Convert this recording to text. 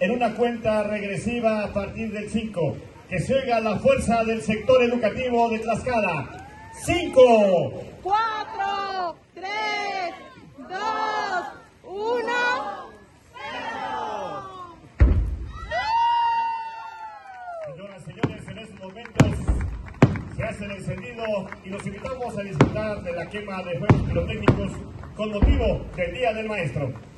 en una cuenta regresiva a partir del 5. Que se oiga la fuerza del sector educativo de Tlaxcala. 5, 4, 3, 2, 1. Señoras y señores, en estos momentos se hace el encendido y los invitamos a disfrutar de la quema de juegos pirotécnicos con motivo del Día del Maestro.